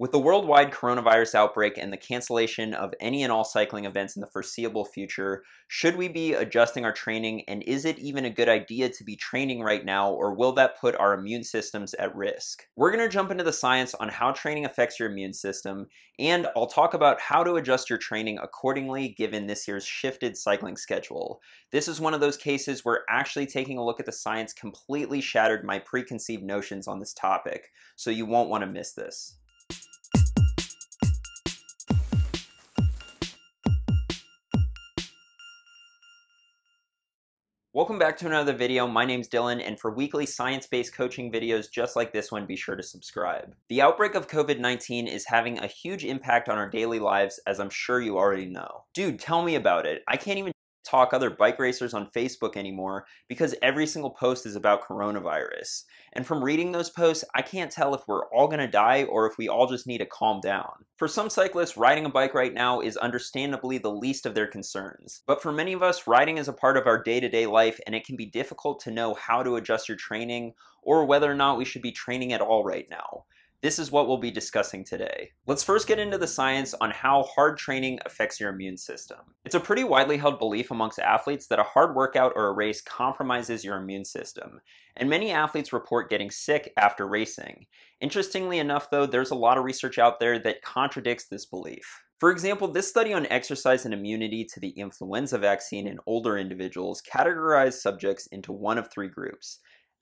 With the worldwide coronavirus outbreak and the cancellation of any and all cycling events in the foreseeable future, should we be adjusting our training and is it even a good idea to be training right now or will that put our immune systems at risk? We're going to jump into the science on how training affects your immune system and I'll talk about how to adjust your training accordingly given this year's shifted cycling schedule. This is one of those cases where actually taking a look at the science completely shattered my preconceived notions on this topic, so you won't want to miss this. Welcome back to another video. My name's Dylan, and for weekly science-based coaching videos just like this one, be sure to subscribe. The outbreak of COVID-19 is having a huge impact on our daily lives, as I'm sure you already know. Dude, tell me about it. I can't even talk other bike racers on Facebook anymore because every single post is about coronavirus. And from reading those posts, I can't tell if we're all going to die or if we all just need to calm down. For some cyclists, riding a bike right now is understandably the least of their concerns. But for many of us, riding is a part of our day-to-day -day life and it can be difficult to know how to adjust your training or whether or not we should be training at all right now. This is what we'll be discussing today. Let's first get into the science on how hard training affects your immune system. It's a pretty widely held belief amongst athletes that a hard workout or a race compromises your immune system, and many athletes report getting sick after racing. Interestingly enough though, there's a lot of research out there that contradicts this belief. For example, this study on exercise and immunity to the influenza vaccine in older individuals categorized subjects into one of three groups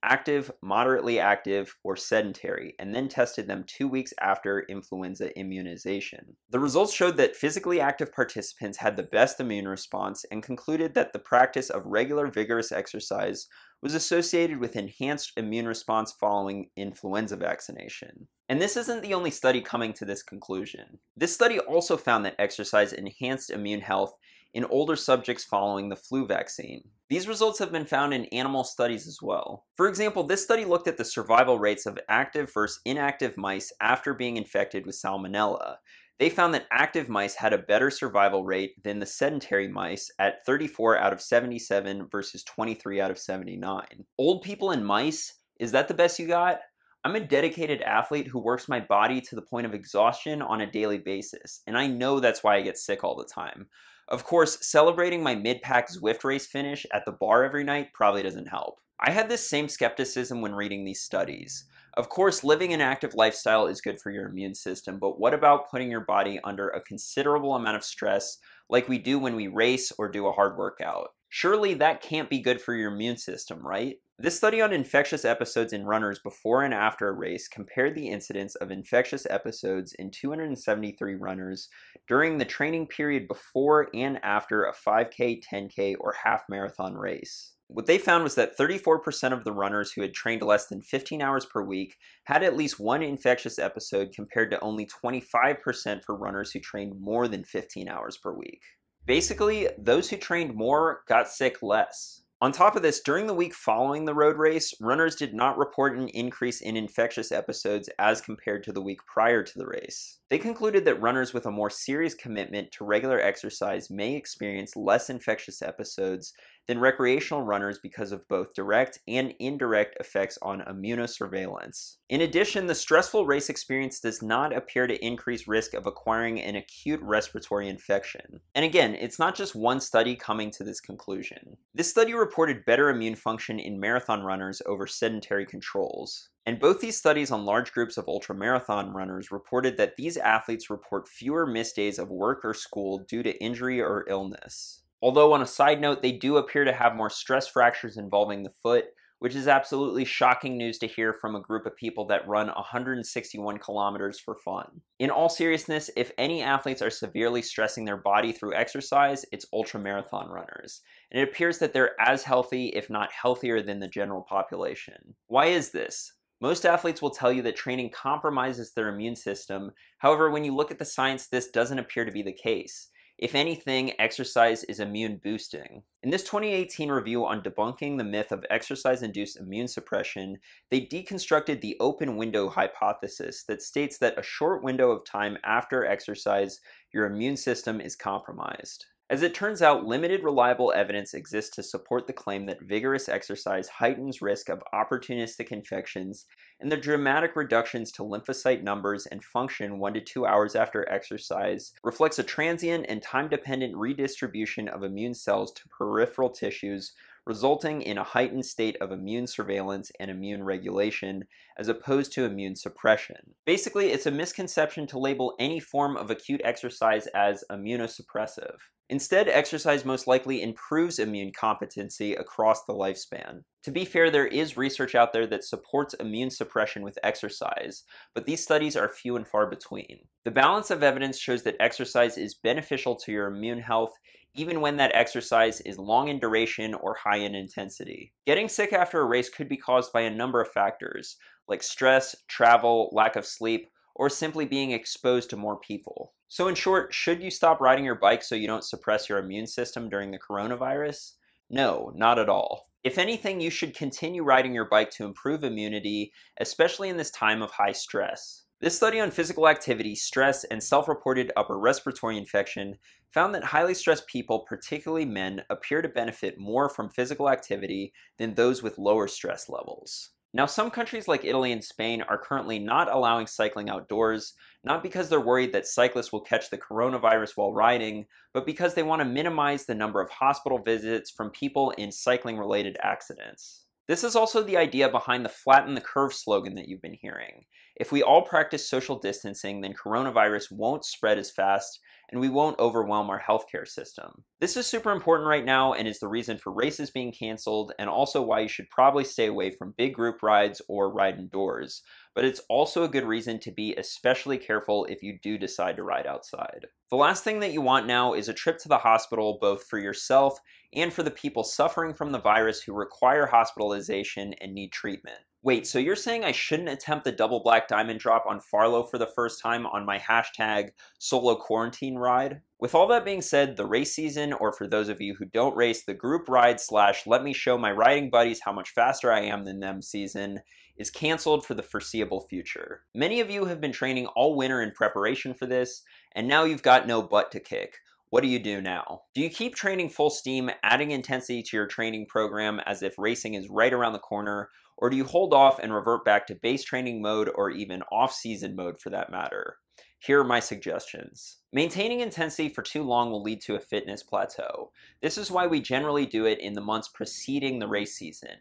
active, moderately active, or sedentary, and then tested them two weeks after influenza immunization. The results showed that physically active participants had the best immune response and concluded that the practice of regular vigorous exercise was associated with enhanced immune response following influenza vaccination. And this isn't the only study coming to this conclusion. This study also found that exercise enhanced immune health in older subjects following the flu vaccine. These results have been found in animal studies as well. For example, this study looked at the survival rates of active versus inactive mice after being infected with salmonella. They found that active mice had a better survival rate than the sedentary mice at 34 out of 77 versus 23 out of 79. Old people and mice, is that the best you got? I'm a dedicated athlete who works my body to the point of exhaustion on a daily basis, and I know that's why I get sick all the time. Of course, celebrating my mid-pack Zwift race finish at the bar every night probably doesn't help. I had this same skepticism when reading these studies. Of course, living an active lifestyle is good for your immune system, but what about putting your body under a considerable amount of stress like we do when we race or do a hard workout? Surely that can't be good for your immune system, right? This study on infectious episodes in runners before and after a race compared the incidence of infectious episodes in 273 runners during the training period before and after a 5K, 10K, or half marathon race. What they found was that 34% of the runners who had trained less than 15 hours per week had at least one infectious episode compared to only 25% for runners who trained more than 15 hours per week. Basically, those who trained more got sick less. On top of this, during the week following the road race, runners did not report an increase in infectious episodes as compared to the week prior to the race. They concluded that runners with a more serious commitment to regular exercise may experience less infectious episodes than recreational runners because of both direct and indirect effects on immunosurveillance. In addition, the stressful race experience does not appear to increase risk of acquiring an acute respiratory infection. And again, it's not just one study coming to this conclusion. This study reported better immune function in marathon runners over sedentary controls. And both these studies on large groups of ultramarathon runners reported that these athletes report fewer missed days of work or school due to injury or illness. Although on a side note, they do appear to have more stress fractures involving the foot, which is absolutely shocking news to hear from a group of people that run 161 kilometers for fun. In all seriousness, if any athletes are severely stressing their body through exercise, it's ultramarathon runners. And it appears that they're as healthy, if not healthier, than the general population. Why is this? Most athletes will tell you that training compromises their immune system. However, when you look at the science, this doesn't appear to be the case. If anything, exercise is immune boosting. In this 2018 review on debunking the myth of exercise-induced immune suppression, they deconstructed the open window hypothesis that states that a short window of time after exercise, your immune system is compromised. As it turns out, limited reliable evidence exists to support the claim that vigorous exercise heightens risk of opportunistic infections, and the dramatic reductions to lymphocyte numbers and function 1 to 2 hours after exercise reflects a transient and time-dependent redistribution of immune cells to peripheral tissues resulting in a heightened state of immune surveillance and immune regulation, as opposed to immune suppression. Basically, it's a misconception to label any form of acute exercise as immunosuppressive. Instead, exercise most likely improves immune competency across the lifespan. To be fair, there is research out there that supports immune suppression with exercise, but these studies are few and far between. The balance of evidence shows that exercise is beneficial to your immune health even when that exercise is long in duration or high in intensity. Getting sick after a race could be caused by a number of factors, like stress, travel, lack of sleep, or simply being exposed to more people. So in short, should you stop riding your bike so you don't suppress your immune system during the coronavirus? No, not at all. If anything, you should continue riding your bike to improve immunity, especially in this time of high stress. This study on physical activity, stress, and self-reported upper respiratory infection found that highly stressed people, particularly men, appear to benefit more from physical activity than those with lower stress levels. Now, some countries like Italy and Spain are currently not allowing cycling outdoors, not because they're worried that cyclists will catch the coronavirus while riding, but because they want to minimize the number of hospital visits from people in cycling related accidents. This is also the idea behind the flatten the curve slogan that you've been hearing. If we all practice social distancing, then coronavirus won't spread as fast and we won't overwhelm our healthcare system. This is super important right now and is the reason for races being canceled and also why you should probably stay away from big group rides or ride indoors. But it's also a good reason to be especially careful if you do decide to ride outside. The last thing that you want now is a trip to the hospital both for yourself and for the people suffering from the virus who require hospitalization and need treatment. Wait, so you're saying I shouldn't attempt the double black diamond drop on Farlow for the first time on my hashtag solo quarantine ride? With all that being said, the race season, or for those of you who don't race, the group ride slash let me show my riding buddies how much faster I am than them season is canceled for the foreseeable future. Many of you have been training all winter in preparation for this, and now you've got no butt to kick. What do you do now? Do you keep training full steam, adding intensity to your training program as if racing is right around the corner, or do you hold off and revert back to base training mode or even off-season mode for that matter? Here are my suggestions. Maintaining intensity for too long will lead to a fitness plateau. This is why we generally do it in the months preceding the race season.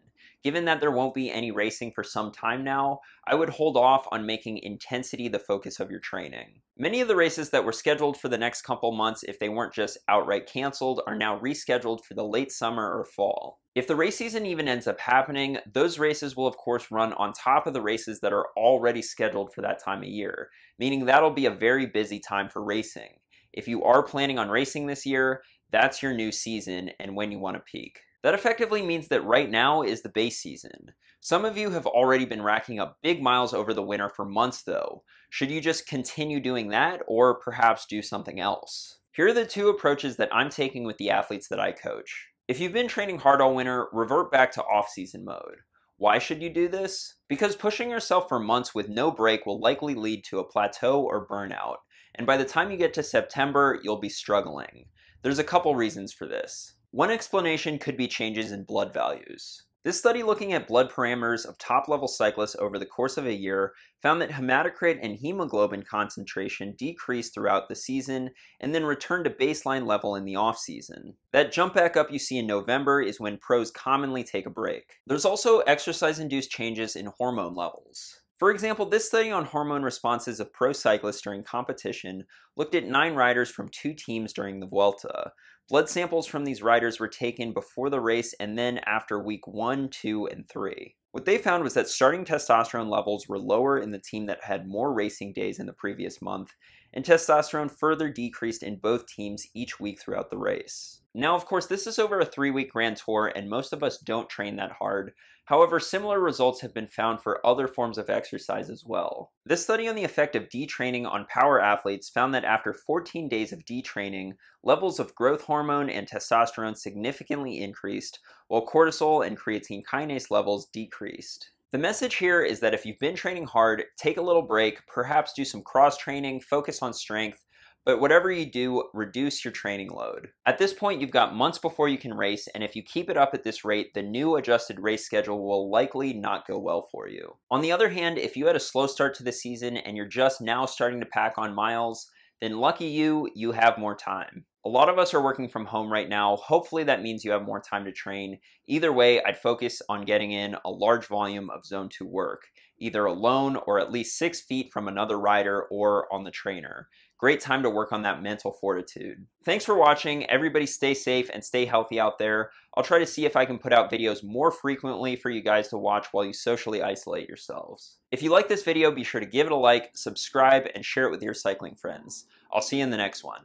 Given that there won't be any racing for some time now, I would hold off on making intensity the focus of your training. Many of the races that were scheduled for the next couple months, if they weren't just outright canceled, are now rescheduled for the late summer or fall. If the race season even ends up happening, those races will of course run on top of the races that are already scheduled for that time of year, meaning that'll be a very busy time for racing. If you are planning on racing this year, that's your new season and when you want to peak. That effectively means that right now is the base season. Some of you have already been racking up big miles over the winter for months though. Should you just continue doing that or perhaps do something else? Here are the two approaches that I'm taking with the athletes that I coach. If you've been training hard all winter, revert back to off-season mode. Why should you do this? Because pushing yourself for months with no break will likely lead to a plateau or burnout, and by the time you get to September, you'll be struggling. There's a couple reasons for this. One explanation could be changes in blood values. This study looking at blood parameters of top-level cyclists over the course of a year found that hematocrit and hemoglobin concentration decreased throughout the season and then returned to baseline level in the off-season. That jump back up you see in November is when pros commonly take a break. There's also exercise-induced changes in hormone levels. For example, this study on hormone responses of pro cyclists during competition looked at nine riders from two teams during the Vuelta. Blood samples from these riders were taken before the race and then after week one, two, and three. What they found was that starting testosterone levels were lower in the team that had more racing days in the previous month, and testosterone further decreased in both teams each week throughout the race. Now, of course, this is over a three week Grand Tour, and most of us don't train that hard. However, similar results have been found for other forms of exercise as well. This study on the effect of detraining on power athletes found that after 14 days of detraining, levels of growth hormone and testosterone significantly increased, while cortisol and creatine kinase levels decreased. The message here is that if you've been training hard, take a little break, perhaps do some cross training, focus on strength, But whatever you do, reduce your training load. At this point, you've got months before you can race, and if you keep it up at this rate, the new adjusted race schedule will likely not go well for you. On the other hand, if you had a slow start to the season and you're just now starting to pack on miles, then lucky you, you have more time. A lot of us are working from home right now. Hopefully, that means you have more time to train. Either way, I'd focus on getting in a large volume of Zone 2 work, either alone or at least six feet from another rider or on the trainer. Great time to work on that mental fortitude. Thanks for watching. Everybody stay safe and stay healthy out there. I'll try to see if I can put out videos more frequently for you guys to watch while you socially isolate yourselves. If you like this video, be sure to give it a like, subscribe, and share it with your cycling friends. I'll see you in the next one.